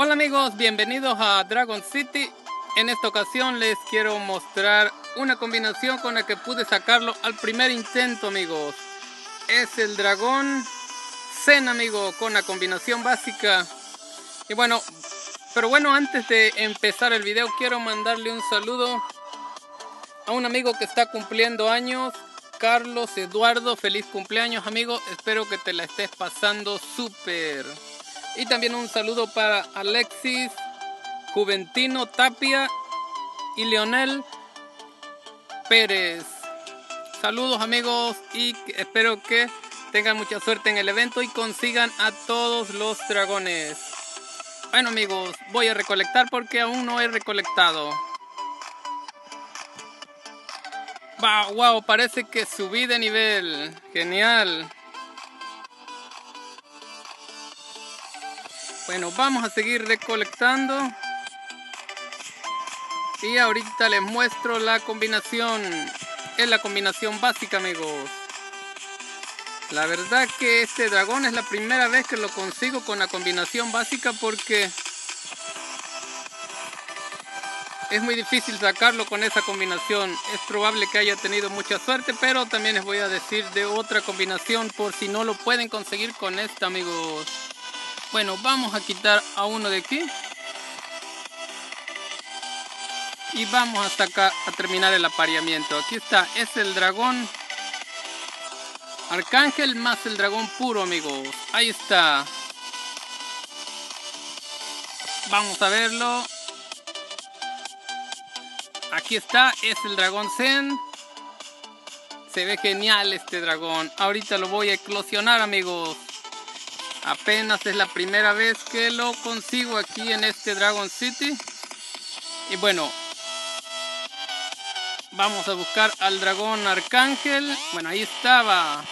Hola amigos, bienvenidos a Dragon City. En esta ocasión les quiero mostrar una combinación con la que pude sacarlo al primer intento amigos. Es el dragón Zen amigo con la combinación básica. Y bueno, pero bueno antes de empezar el video quiero mandarle un saludo a un amigo que está cumpliendo años. Carlos Eduardo, feliz cumpleaños amigo, espero que te la estés pasando súper. Y también un saludo para Alexis, Juventino Tapia y Leonel Pérez. Saludos amigos y espero que tengan mucha suerte en el evento y consigan a todos los dragones. Bueno amigos, voy a recolectar porque aún no he recolectado. Wow, wow, parece que subí de nivel. Genial. Bueno, vamos a seguir recolectando. Y ahorita les muestro la combinación. Es la combinación básica, amigos. La verdad que este dragón es la primera vez que lo consigo con la combinación básica porque es muy difícil sacarlo con esa combinación. Es probable que haya tenido mucha suerte, pero también les voy a decir de otra combinación por si no lo pueden conseguir con esta, amigos. Bueno, vamos a quitar a uno de aquí. Y vamos hasta acá a terminar el apareamiento. Aquí está, es el dragón Arcángel más el dragón puro, amigos. Ahí está. Vamos a verlo. Aquí está, es el dragón Zen. Se ve genial este dragón. Ahorita lo voy a eclosionar, amigos. Apenas es la primera vez que lo consigo aquí en este Dragon City. Y bueno, vamos a buscar al dragón arcángel. Bueno, ahí estaba.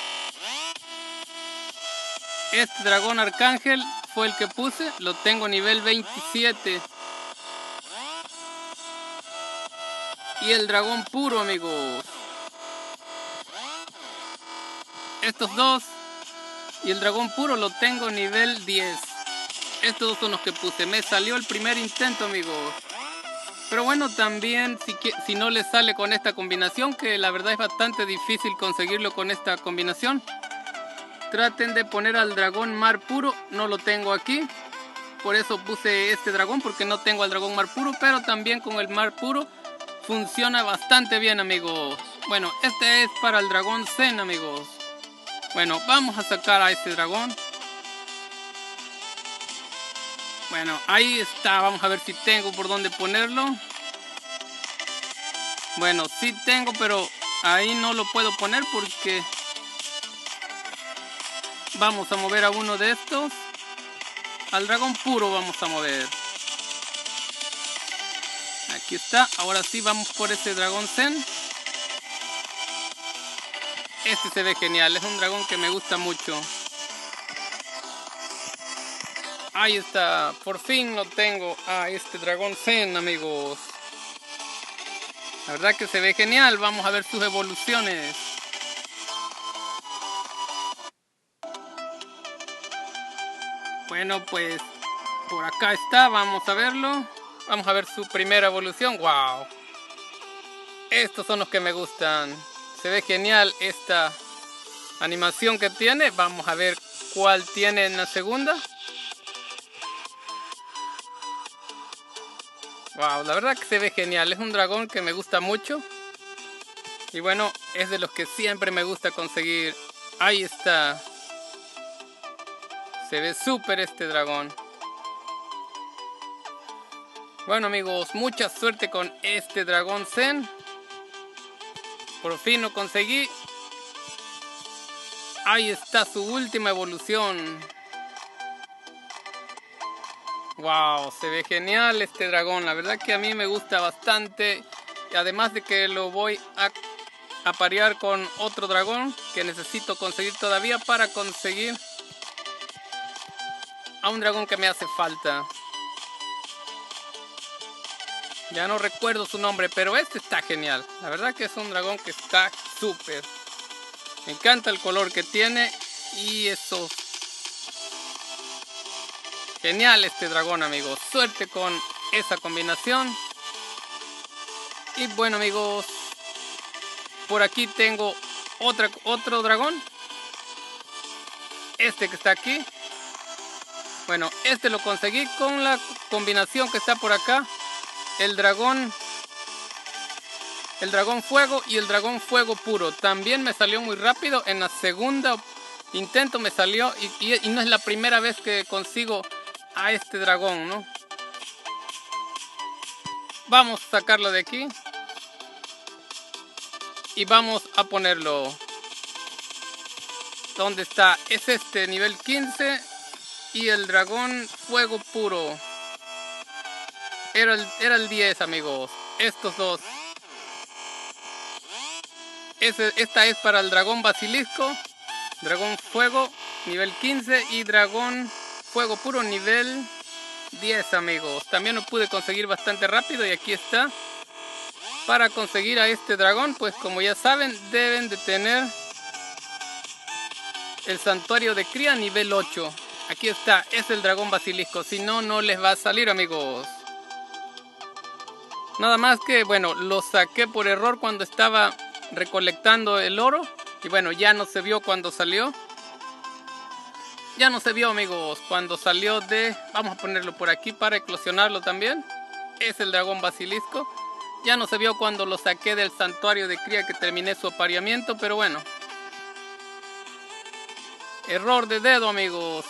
Este dragón arcángel fue el que puse. Lo tengo nivel 27. Y el dragón puro, amigos. Estos dos y el dragón puro lo tengo nivel 10. Estos son los que puse. Me salió el primer intento, amigos. Pero bueno, también si, si no le sale con esta combinación, que la verdad es bastante difícil conseguirlo con esta combinación. Traten de poner al dragón mar puro. No lo tengo aquí. Por eso puse este dragón, porque no tengo al dragón mar puro. Pero también con el mar puro funciona bastante bien, amigos. Bueno, este es para el dragón Zen, amigos. Bueno, vamos a sacar a este dragón. Bueno, ahí está. Vamos a ver si tengo por dónde ponerlo. Bueno, sí tengo, pero ahí no lo puedo poner porque... Vamos a mover a uno de estos. Al dragón puro vamos a mover. Aquí está. Ahora sí vamos por ese dragón Zen. Este se ve genial, es un dragón que me gusta mucho. Ahí está, por fin lo tengo a este dragón Zen, amigos. La verdad que se ve genial, vamos a ver sus evoluciones. Bueno, pues por acá está, vamos a verlo. Vamos a ver su primera evolución, wow. Estos son los que me gustan. Se ve genial esta animación que tiene. Vamos a ver cuál tiene en la segunda. Wow, la verdad que se ve genial. Es un dragón que me gusta mucho. Y bueno, es de los que siempre me gusta conseguir. Ahí está. Se ve súper este dragón. Bueno amigos, mucha suerte con este dragón Zen. Por fin lo conseguí. Ahí está su última evolución. Wow, se ve genial este dragón. La verdad que a mí me gusta bastante. Y además de que lo voy a aparear con otro dragón que necesito conseguir todavía para conseguir a un dragón que me hace falta. Ya no recuerdo su nombre, pero este está genial. La verdad que es un dragón que está súper. Me encanta el color que tiene y eso. Genial este dragón, amigos. Suerte con esa combinación. Y bueno, amigos. Por aquí tengo otra, otro dragón. Este que está aquí. Bueno, este lo conseguí con la combinación que está por acá. El dragón el dragón fuego y el dragón fuego puro. También me salió muy rápido. En la segunda intento me salió y, no es la primera vez que consigo a este dragón, ¿no? Vamos a sacarlo de aquí. Y vamos a ponerlo. ¿Dónde está? Es este, nivel 15. Y el dragón fuego puro. Era el, era el 10, amigos. Estos dos esta es para el dragón basilisco, dragón fuego nivel 15 y dragón fuego puro nivel 10 amigos. También lo pude conseguir bastante rápido y aquí está. Para conseguir a este dragón, pues como ya saben, deben de tener el santuario de cría nivel 8. Aquí está, es el dragón basilisco, si no, no les va a salir amigos. Nada más que, bueno, lo saqué por error cuando estaba recolectando el oro. Y bueno, ya no se vio cuando salió. Ya no se vio, amigos, cuando salió de... Vamos a ponerlo por aquí para eclosionarlo también. Es el dragón basilisco. Ya no se vio cuando lo saqué del santuario de cría que terminé su apareamiento, pero bueno. Error de dedo, amigos.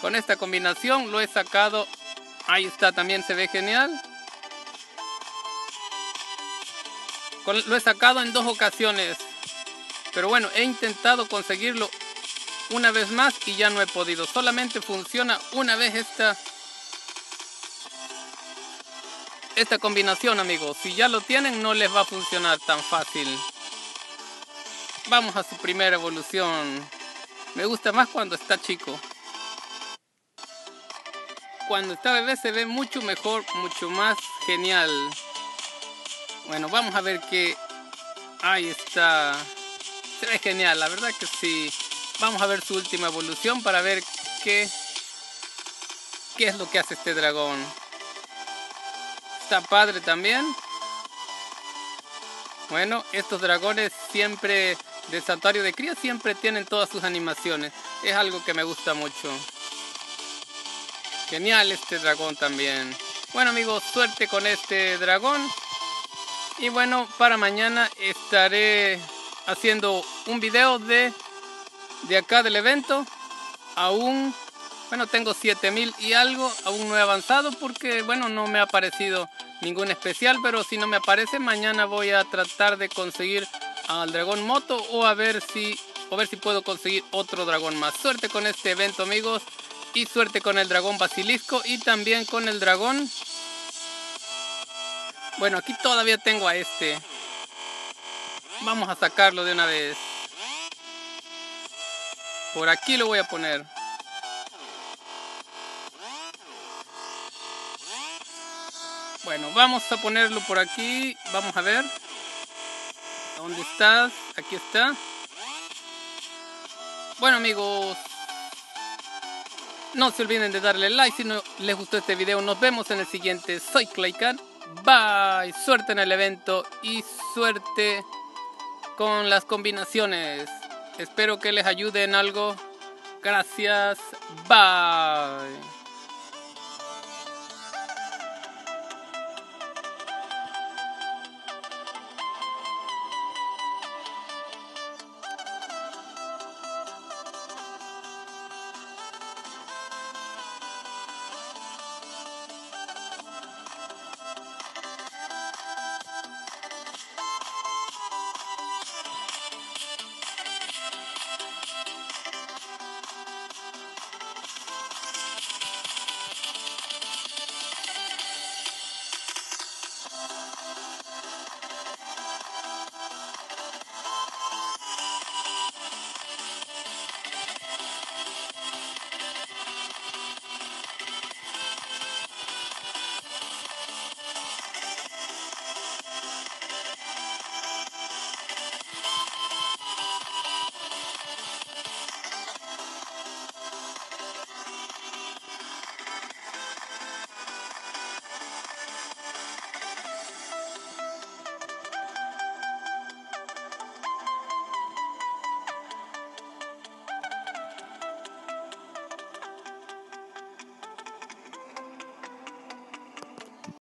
Con esta combinación lo he sacado. Ahí está, también se ve genial. Lo he sacado en dos ocasiones. Pero bueno, he intentado conseguirlo una vez más y ya no he podido. Solamente funciona una vez esta, esta combinación, amigos. Si ya lo tienen, no les va a funcionar tan fácil. Vamos a su primera evolución. Me gusta más cuando está chico. Cuando está bebé se ve mucho mejor, mucho más genial. Bueno, vamos a ver que... Ahí está. Se genial, la verdad que sí. Vamos a ver su última evolución para ver qué... ¿Qué es lo que hace este dragón? Está padre también. Bueno, estos dragones siempre del santuario de cría siempre tienen todas sus animaciones. Es algo que me gusta mucho. Genial este dragón también. Bueno amigos, suerte con este dragón. Y bueno, para mañana estaré haciendo un video de, de acá del evento. Aún, bueno, tengo 7000 y algo, aún no he avanzado porque, bueno, no me ha aparecido ningún especial, pero si no me aparece, mañana voy a tratar de conseguir al dragón moto o a ver si, o ver si puedo conseguir otro dragón más. Suerte con este evento, amigos, y suerte con el dragón basilisco y también con el dragón bueno, aquí todavía tengo a este. Vamos a sacarlo de una vez. Por aquí lo voy a poner. Bueno, vamos a ponerlo por aquí. Vamos a ver. ¿Dónde estás? Aquí está. Bueno amigos, no se olviden de darle like si no les gustó este video. Nos vemos en el siguiente. Soy Claycan. Bye. Suerte en el evento y suerte con las combinaciones. Espero que les ayude en algo. Gracias. Bye.